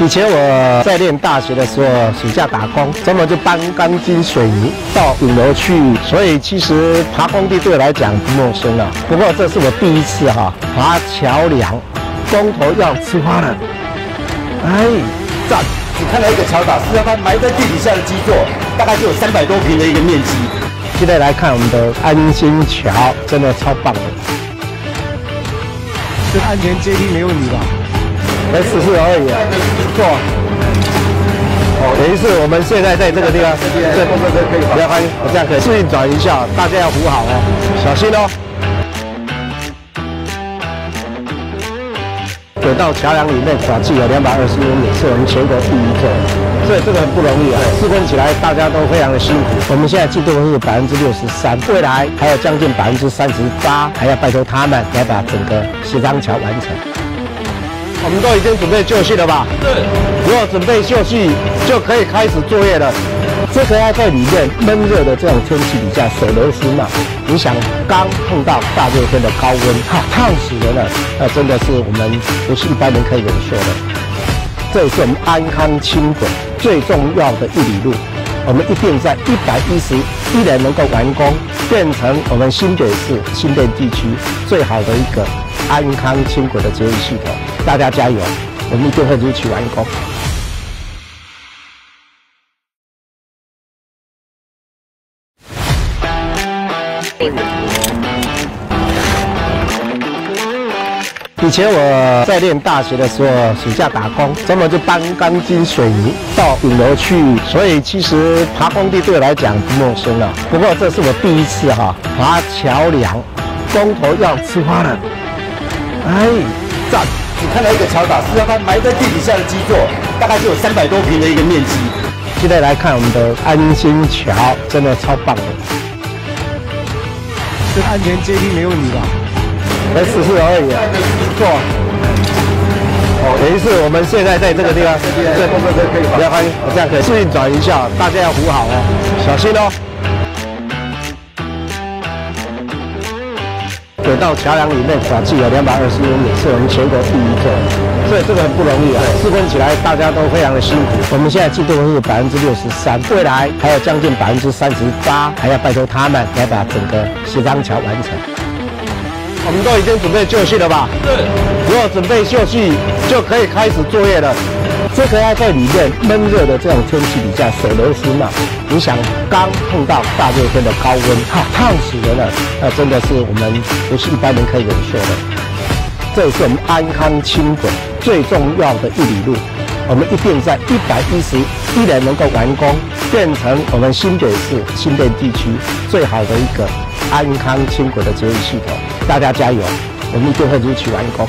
以前我在念大学的时候，暑假打工，专门就搬钢筋水泥到顶楼去，所以其实爬工地对我来讲不陌生了。不过这是我第一次哈爬桥梁，工头要吃花了，哎，赞！你看到一个桥塔，实际上它埋在地底下的基座，大概就有三百多平的一个面积。现在来看我们的安心桥，真的超棒的，这安全接地没问题吧？来试试而已，坐。哦，等于是我们现在在这个地方，这动作可以，不要翻，我这样可以适应转一下，大家要扶好哦，小心哦。轨道桥梁里面转具有两百二十五米，是我们全国第一座，所以这个很不容易啊。施工起来大家都非常的辛苦。我们现在进度是百分之六十三，未来还有将近百分之三十八，还要拜托他们来把整个斜张桥完成。我们都已经准备就绪了吧？对。如果准备就绪，就可以开始作业了。这个要在里面闷热的这种天气底下手螺丝嘛？你想刚碰到大热天的高温，哈，烫死人了，那真的是我们不是一般人可以忍受的。这也是我们安康轻轨最重要的一里路，我们一定在一百一十一年能够完工，变成我们新北市新店地区最好的一个安康轻轨的捷运系统。大家加油，我们一定会如期完工。以前我在念大学的时候，暑假打工，专门就搬钢筋水泥到顶楼去，所以其实爬工地对我来讲不陌生了。不过这是我第一次哈爬桥梁，工头要吃花了，哎，赞！你看到一个桥塔，实际上它埋在地底下的基座，大概就有三百多平的一个面积。现在来看我们的安心桥，真的超棒的，这安全阶梯没问题吧？来试试而已，坐。哦，等于是我们现在在这个地方，这动作可以，不要翻，我这样可以适应转一下，大家要扶好哦，小心哦。轨道桥梁里面转具有两百二十英米，是我们全国第一座，所以这个很不容易啊。施工起来大家都非常的辛苦。我们现在进度是百分之六十三，未来还有将近百分之三十八，还要拜托他们来把整个斜张桥完成。我们都已经准备就绪了吧？对。如果准备就绪，就可以开始作业了。这个要在里面闷热的这种天气底下手螺丝嘛？你想刚碰到大热天的高温，哈，烫死人了，那真的是我们不是一般人可以忍受的。这也是我们安康轻轨最重要的一里路，我们一定在一百一十一年能够完工，变成我们新北市新店地区最好的一个安康轻轨的捷运系统。大家加油，我们一定会如期完工。